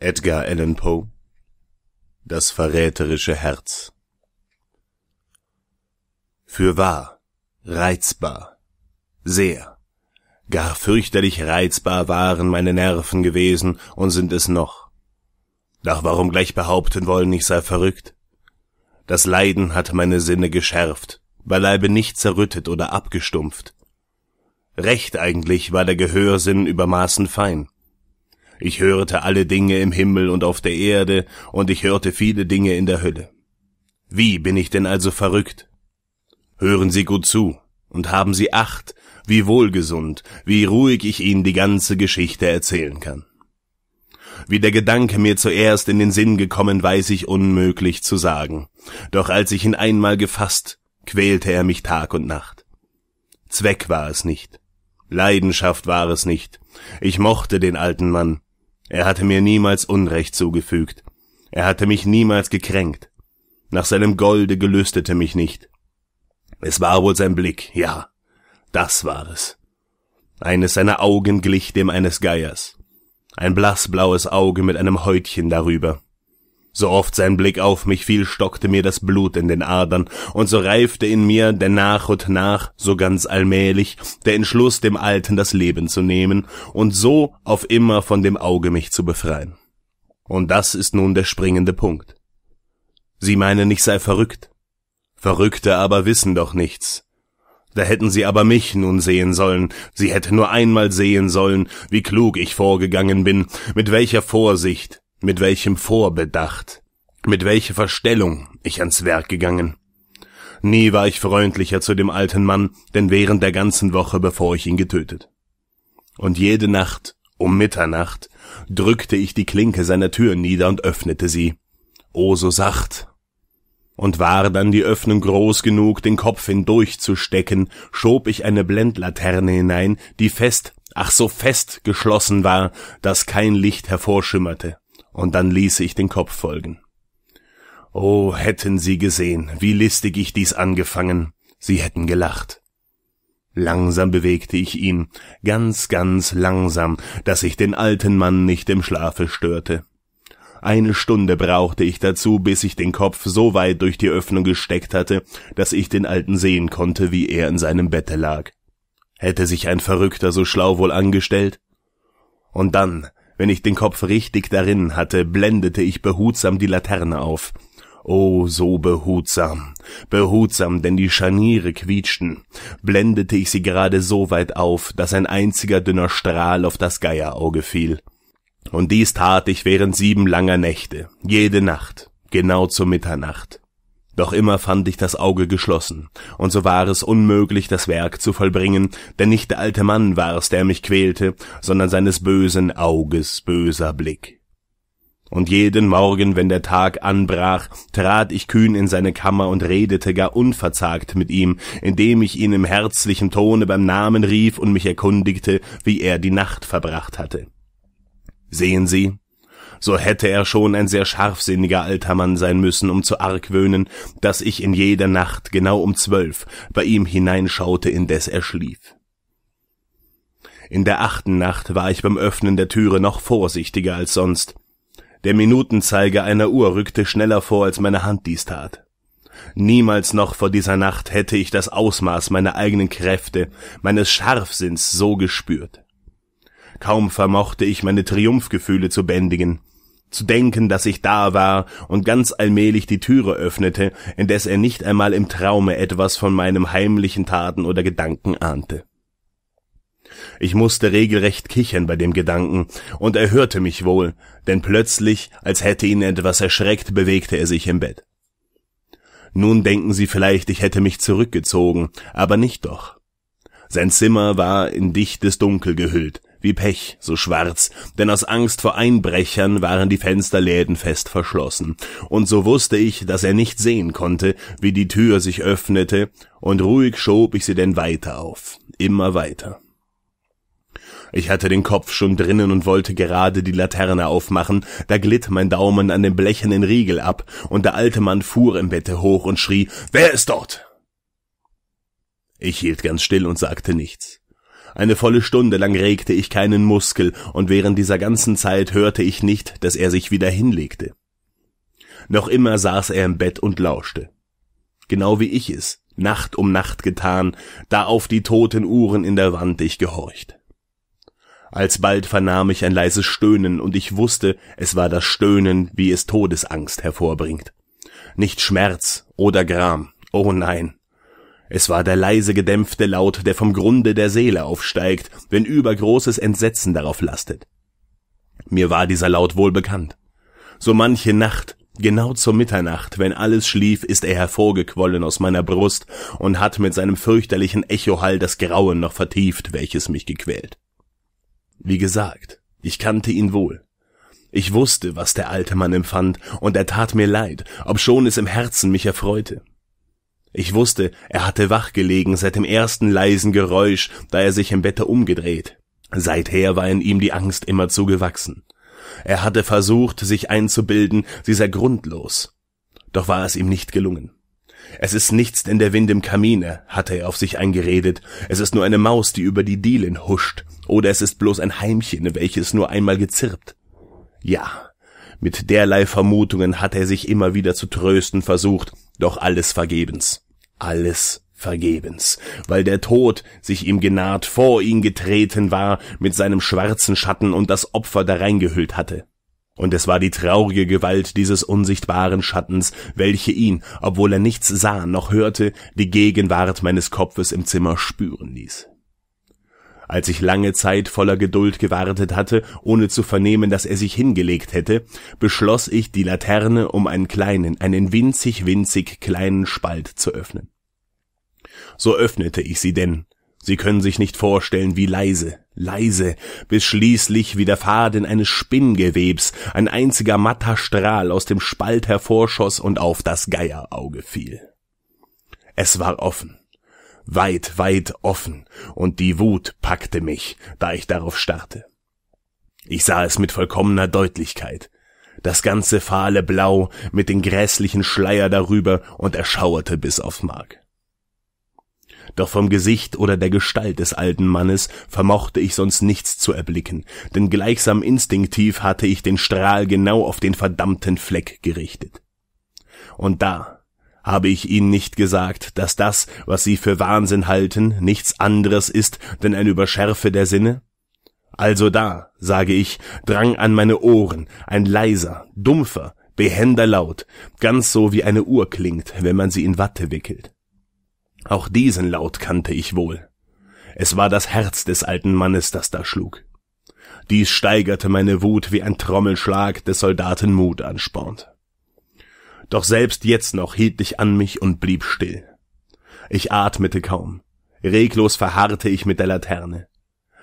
Edgar Allan Poe Das verräterische Herz Fürwahr, reizbar, sehr, gar fürchterlich reizbar waren meine Nerven gewesen und sind es noch. Doch warum gleich behaupten wollen, ich sei verrückt? Das Leiden hat meine Sinne geschärft, beileibe nicht zerrüttet oder abgestumpft. Recht eigentlich war der Gehörsinn übermaßen fein ich hörte alle Dinge im Himmel und auf der Erde, und ich hörte viele Dinge in der Hölle. Wie bin ich denn also verrückt? Hören Sie gut zu und haben Sie acht, wie wohlgesund, wie ruhig ich Ihnen die ganze Geschichte erzählen kann. Wie der Gedanke mir zuerst in den Sinn gekommen, weiß ich unmöglich zu sagen. Doch als ich ihn einmal gefasst, quälte er mich Tag und Nacht. Zweck war es nicht. Leidenschaft war es nicht. Ich mochte den alten Mann. Er hatte mir niemals Unrecht zugefügt. Er hatte mich niemals gekränkt. Nach seinem Golde gelüstete mich nicht. Es war wohl sein Blick, ja, das war es. Eines seiner Augen glich dem eines Geiers. Ein blassblaues Auge mit einem Häutchen darüber. So oft sein Blick auf mich fiel, stockte mir das Blut in den Adern, und so reifte in mir denn nach und nach, so ganz allmählich, der Entschluss, dem Alten das Leben zu nehmen und so auf immer von dem Auge mich zu befreien. Und das ist nun der springende Punkt. Sie meinen, ich sei verrückt. Verrückte aber wissen doch nichts. Da hätten sie aber mich nun sehen sollen, sie hätte nur einmal sehen sollen, wie klug ich vorgegangen bin, mit welcher Vorsicht, mit welchem Vorbedacht, mit welcher Verstellung ich ans Werk gegangen. Nie war ich freundlicher zu dem alten Mann, denn während der ganzen Woche, bevor ich ihn getötet. Und jede Nacht, um Mitternacht, drückte ich die Klinke seiner Tür nieder und öffnete sie. O so sacht. Und war dann die Öffnung groß genug, den Kopf hindurchzustecken, schob ich eine Blendlaterne hinein, die fest, ach so fest geschlossen war, dass kein Licht hervorschimmerte und dann ließe ich den Kopf folgen. Oh, hätten Sie gesehen, wie listig ich dies angefangen, Sie hätten gelacht. Langsam bewegte ich ihn, ganz, ganz langsam, dass ich den alten Mann nicht im Schlafe störte. Eine Stunde brauchte ich dazu, bis ich den Kopf so weit durch die Öffnung gesteckt hatte, dass ich den Alten sehen konnte, wie er in seinem Bette lag. Hätte sich ein Verrückter so schlau wohl angestellt? Und dann, wenn ich den Kopf richtig darin hatte, blendete ich behutsam die Laterne auf. Oh, so behutsam, behutsam, denn die Scharniere quietschten, blendete ich sie gerade so weit auf, dass ein einziger dünner Strahl auf das Geierauge fiel. Und dies tat ich während sieben langer Nächte, jede Nacht, genau zur Mitternacht. Doch immer fand ich das Auge geschlossen, und so war es unmöglich, das Werk zu vollbringen, denn nicht der alte Mann war's, der mich quälte, sondern seines bösen Auges böser Blick. Und jeden Morgen, wenn der Tag anbrach, trat ich kühn in seine Kammer und redete gar unverzagt mit ihm, indem ich ihn im herzlichen Tone beim Namen rief und mich erkundigte, wie er die Nacht verbracht hatte. Sehen Sie, so hätte er schon ein sehr scharfsinniger alter Mann sein müssen, um zu argwöhnen, dass ich in jeder Nacht genau um zwölf bei ihm hineinschaute, indes er schlief. In der achten Nacht war ich beim Öffnen der Türe noch vorsichtiger als sonst. Der Minutenzeiger einer Uhr rückte schneller vor, als meine Hand dies tat. Niemals noch vor dieser Nacht hätte ich das Ausmaß meiner eigenen Kräfte, meines Scharfsinns so gespürt. Kaum vermochte ich meine Triumphgefühle zu bändigen, zu denken, dass ich da war und ganz allmählich die Türe öffnete, indes er nicht einmal im Traume etwas von meinem heimlichen Taten oder Gedanken ahnte. Ich musste regelrecht kichern bei dem Gedanken, und er hörte mich wohl, denn plötzlich, als hätte ihn etwas erschreckt, bewegte er sich im Bett. Nun denken Sie vielleicht, ich hätte mich zurückgezogen, aber nicht doch. Sein Zimmer war in dichtes Dunkel gehüllt, wie Pech, so schwarz, denn aus Angst vor Einbrechern waren die Fensterläden fest verschlossen, und so wusste ich, dass er nicht sehen konnte, wie die Tür sich öffnete, und ruhig schob ich sie denn weiter auf, immer weiter. Ich hatte den Kopf schon drinnen und wollte gerade die Laterne aufmachen, da glitt mein Daumen an dem blechernen Riegel ab, und der alte Mann fuhr im Bette hoch und schrie, Wer ist dort? Ich hielt ganz still und sagte nichts. Eine volle Stunde lang regte ich keinen Muskel, und während dieser ganzen Zeit hörte ich nicht, dass er sich wieder hinlegte. Noch immer saß er im Bett und lauschte. Genau wie ich es, Nacht um Nacht getan, da auf die toten Uhren in der Wand ich gehorcht. Alsbald vernahm ich ein leises Stöhnen, und ich wusste, es war das Stöhnen, wie es Todesangst hervorbringt. Nicht Schmerz oder Gram, oh nein, es war der leise gedämpfte Laut, der vom Grunde der Seele aufsteigt, wenn übergroßes Entsetzen darauf lastet. Mir war dieser Laut wohl bekannt. So manche Nacht, genau zur Mitternacht, wenn alles schlief, ist er hervorgequollen aus meiner Brust und hat mit seinem fürchterlichen Echohall das Grauen noch vertieft, welches mich gequält. Wie gesagt, ich kannte ihn wohl. Ich wusste, was der alte Mann empfand, und er tat mir leid, obschon es im Herzen mich erfreute. Ich wusste, er hatte wach gelegen seit dem ersten leisen Geräusch, da er sich im Bette umgedreht. Seither war in ihm die Angst immerzu gewachsen. Er hatte versucht, sich einzubilden, sie sei grundlos. Doch war es ihm nicht gelungen. Es ist nichts denn der Wind im Kamine, hatte er auf sich eingeredet. Es ist nur eine Maus, die über die Dielen huscht. Oder es ist bloß ein Heimchen, welches nur einmal gezirpt. Ja, mit derlei Vermutungen hat er sich immer wieder zu trösten versucht, doch alles vergebens. Alles vergebens, weil der Tod sich ihm genaht vor ihn getreten war mit seinem schwarzen Schatten und das Opfer dareingehüllt hatte. Und es war die traurige Gewalt dieses unsichtbaren Schattens, welche ihn, obwohl er nichts sah noch hörte, die Gegenwart meines Kopfes im Zimmer spüren ließ. Als ich lange Zeit voller Geduld gewartet hatte, ohne zu vernehmen, dass er sich hingelegt hätte, beschloss ich, die Laterne um einen kleinen, einen winzig, winzig kleinen Spalt zu öffnen. So öffnete ich sie denn. Sie können sich nicht vorstellen, wie leise, leise, bis schließlich wie der Faden eines Spinngewebs ein einziger matter Strahl aus dem Spalt hervorschoss und auf das Geierauge fiel. Es war offen weit, weit offen, und die Wut packte mich, da ich darauf starrte. Ich sah es mit vollkommener Deutlichkeit, das ganze fahle Blau mit den grässlichen Schleier darüber und erschauerte bis auf Mark. Doch vom Gesicht oder der Gestalt des alten Mannes vermochte ich sonst nichts zu erblicken, denn gleichsam instinktiv hatte ich den Strahl genau auf den verdammten Fleck gerichtet. Und da, habe ich Ihnen nicht gesagt, dass das, was Sie für Wahnsinn halten, nichts anderes ist denn eine Überschärfe der Sinne? Also da, sage ich, drang an meine Ohren ein leiser, dumpfer, behender Laut, ganz so wie eine Uhr klingt, wenn man sie in Watte wickelt. Auch diesen Laut kannte ich wohl. Es war das Herz des alten Mannes, das da schlug. Dies steigerte meine Wut wie ein Trommelschlag des Soldaten Mut anspornt. Doch selbst jetzt noch hielt ich an mich und blieb still. Ich atmete kaum. Reglos verharrte ich mit der Laterne.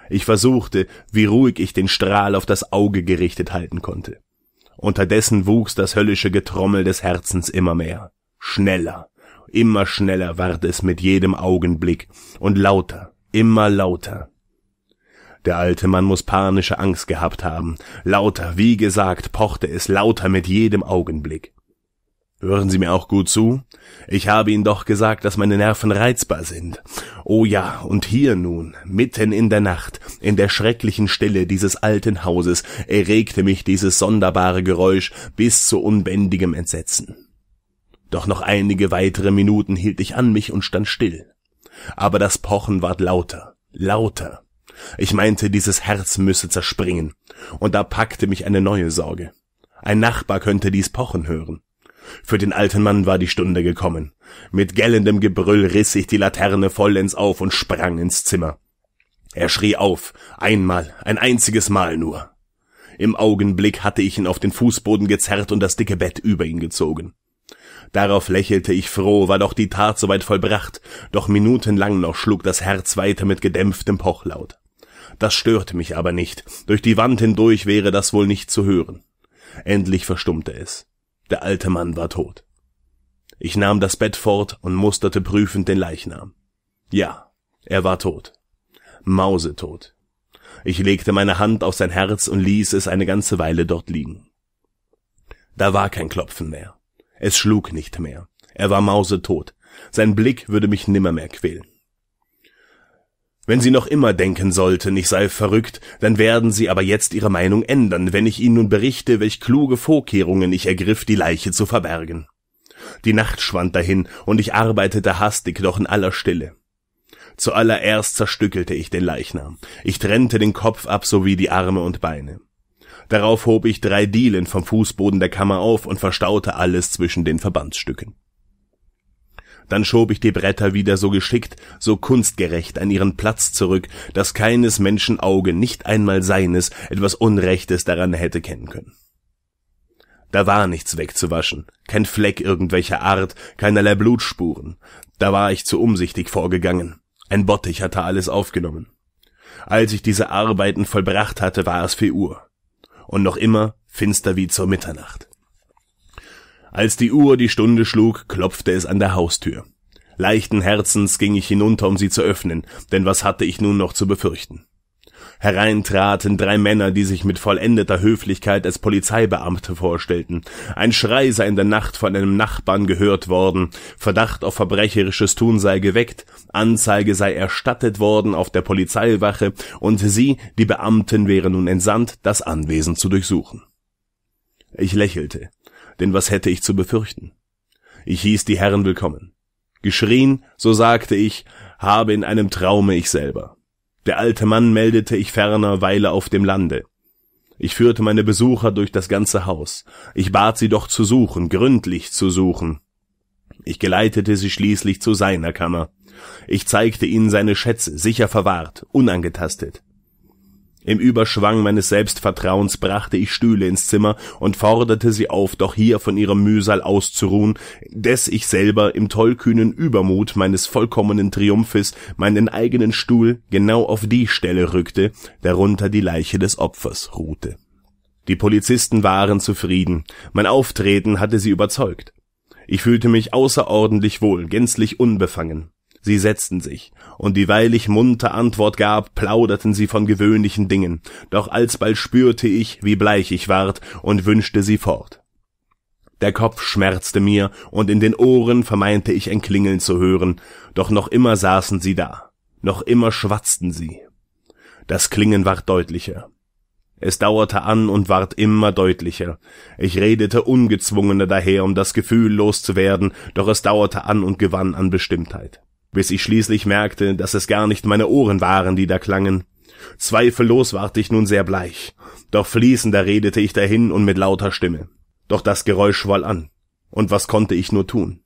Ich versuchte, wie ruhig ich den Strahl auf das Auge gerichtet halten konnte. Unterdessen wuchs das höllische Getrommel des Herzens immer mehr. Schneller, immer schneller ward es mit jedem Augenblick und lauter, immer lauter. Der alte Mann muss panische Angst gehabt haben. Lauter, wie gesagt, pochte es lauter mit jedem Augenblick. Hören Sie mir auch gut zu. Ich habe Ihnen doch gesagt, dass meine Nerven reizbar sind. Oh ja, und hier nun, mitten in der Nacht, in der schrecklichen Stille dieses alten Hauses, erregte mich dieses sonderbare Geräusch bis zu unbändigem Entsetzen. Doch noch einige weitere Minuten hielt ich an mich und stand still. Aber das Pochen ward lauter, lauter. Ich meinte, dieses Herz müsse zerspringen, und da packte mich eine neue Sorge. Ein Nachbar könnte dies Pochen hören. Für den alten Mann war die Stunde gekommen. Mit gellendem Gebrüll riss ich die Laterne vollends auf und sprang ins Zimmer. Er schrie auf, einmal, ein einziges Mal nur. Im Augenblick hatte ich ihn auf den Fußboden gezerrt und das dicke Bett über ihn gezogen. Darauf lächelte ich froh, war doch die Tat soweit vollbracht, doch minutenlang noch schlug das Herz weiter mit gedämpftem Pochlaut. Das störte mich aber nicht, durch die Wand hindurch wäre das wohl nicht zu hören. Endlich verstummte es. Der alte Mann war tot. Ich nahm das Bett fort und musterte prüfend den Leichnam. Ja, er war tot. Mausetot. Ich legte meine Hand auf sein Herz und ließ es eine ganze Weile dort liegen. Da war kein Klopfen mehr. Es schlug nicht mehr. Er war mausetot. Sein Blick würde mich nimmermehr quälen. Wenn Sie noch immer denken sollten, ich sei verrückt, dann werden Sie aber jetzt Ihre Meinung ändern, wenn ich Ihnen nun berichte, welch kluge Vorkehrungen ich ergriff, die Leiche zu verbergen. Die Nacht schwand dahin, und ich arbeitete hastig, doch in aller Stille. Zuallererst zerstückelte ich den Leichnam. Ich trennte den Kopf ab sowie die Arme und Beine. Darauf hob ich drei Dielen vom Fußboden der Kammer auf und verstaute alles zwischen den Verbandsstücken. Dann schob ich die Bretter wieder so geschickt, so kunstgerecht an ihren Platz zurück, dass keines Menschen Auge, nicht einmal seines, etwas Unrechtes daran hätte kennen können. Da war nichts wegzuwaschen, kein Fleck irgendwelcher Art, keinerlei Blutspuren. Da war ich zu umsichtig vorgegangen. Ein Bottich hatte alles aufgenommen. Als ich diese Arbeiten vollbracht hatte, war es vier Uhr. Und noch immer finster wie zur Mitternacht. Als die Uhr die Stunde schlug, klopfte es an der Haustür. Leichten Herzens ging ich hinunter, um sie zu öffnen, denn was hatte ich nun noch zu befürchten? Herein traten drei Männer, die sich mit vollendeter Höflichkeit als Polizeibeamte vorstellten. Ein Schrei sei in der Nacht von einem Nachbarn gehört worden, Verdacht auf verbrecherisches Tun sei geweckt, Anzeige sei erstattet worden auf der Polizeiwache, und sie, die Beamten, wären nun entsandt, das Anwesen zu durchsuchen. Ich lächelte denn was hätte ich zu befürchten? Ich hieß die Herren willkommen. Geschrien, so sagte ich, habe in einem Traume ich selber. Der alte Mann meldete ich ferner Weile auf dem Lande. Ich führte meine Besucher durch das ganze Haus. Ich bat sie doch zu suchen, gründlich zu suchen. Ich geleitete sie schließlich zu seiner Kammer. Ich zeigte ihnen seine Schätze, sicher verwahrt, unangetastet. Im Überschwang meines Selbstvertrauens brachte ich Stühle ins Zimmer und forderte sie auf, doch hier von ihrem Mühsal auszuruhen, des ich selber im tollkühnen Übermut meines vollkommenen Triumphes meinen eigenen Stuhl genau auf die Stelle rückte, darunter die Leiche des Opfers ruhte. Die Polizisten waren zufrieden, mein Auftreten hatte sie überzeugt. Ich fühlte mich außerordentlich wohl, gänzlich unbefangen. Sie setzten sich, und dieweil ich munter Antwort gab, plauderten sie von gewöhnlichen Dingen, doch alsbald spürte ich, wie bleich ich ward, und wünschte sie fort. Der Kopf schmerzte mir, und in den Ohren vermeinte ich ein Klingeln zu hören, doch noch immer saßen sie da, noch immer schwatzten sie. Das Klingen ward deutlicher. Es dauerte an und ward immer deutlicher. Ich redete ungezwungener daher, um das Gefühl loszuwerden, doch es dauerte an und gewann an Bestimmtheit bis ich schließlich merkte, dass es gar nicht meine Ohren waren, die da klangen. Zweifellos ward ich nun sehr bleich, doch fließender redete ich dahin und mit lauter Stimme. Doch das Geräusch schwoll an, und was konnte ich nur tun?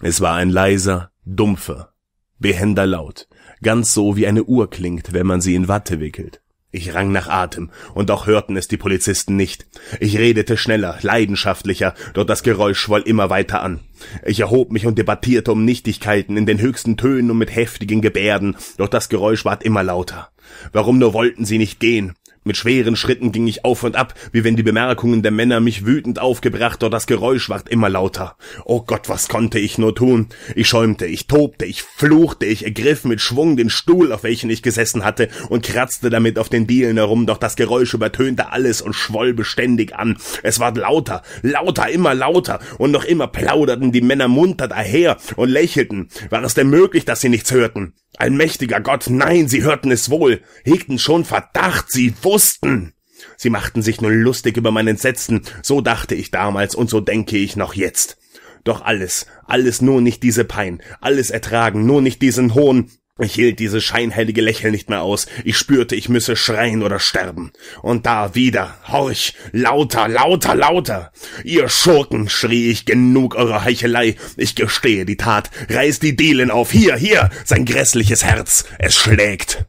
Es war ein leiser, dumpfer, behender Laut, ganz so wie eine Uhr klingt, wenn man sie in Watte wickelt. Ich rang nach Atem, und doch hörten es die Polizisten nicht. Ich redete schneller, leidenschaftlicher, doch das Geräusch schwoll immer weiter an. Ich erhob mich und debattierte um Nichtigkeiten in den höchsten Tönen und mit heftigen Gebärden, doch das Geräusch ward immer lauter. Warum nur wollten sie nicht gehen? Mit schweren Schritten ging ich auf und ab, wie wenn die Bemerkungen der Männer mich wütend aufgebracht, doch das Geräusch ward immer lauter. Oh Gott, was konnte ich nur tun? Ich schäumte, ich tobte, ich fluchte, ich ergriff mit Schwung den Stuhl, auf welchen ich gesessen hatte, und kratzte damit auf den Dielen herum, doch das Geräusch übertönte alles und schwoll beständig an. Es ward lauter, lauter, immer lauter, und noch immer plauderten die Männer munter daher und lächelten. War es denn möglich, dass sie nichts hörten? Allmächtiger Gott, nein, sie hörten es wohl, hegten schon Verdacht, sie wussten. Sie machten sich nun lustig über mein Entsetzen, so dachte ich damals und so denke ich noch jetzt. Doch alles, alles nur nicht diese Pein, alles ertragen, nur nicht diesen Hohn, ich hielt dieses scheinheilige Lächeln nicht mehr aus. Ich spürte, ich müsse schreien oder sterben. Und da wieder, horch, lauter, lauter, lauter. Ihr Schurken, schrie ich, genug eurer Heichelei. Ich gestehe die Tat. Reiß die Dielen auf. Hier, hier, sein grässliches Herz. Es schlägt.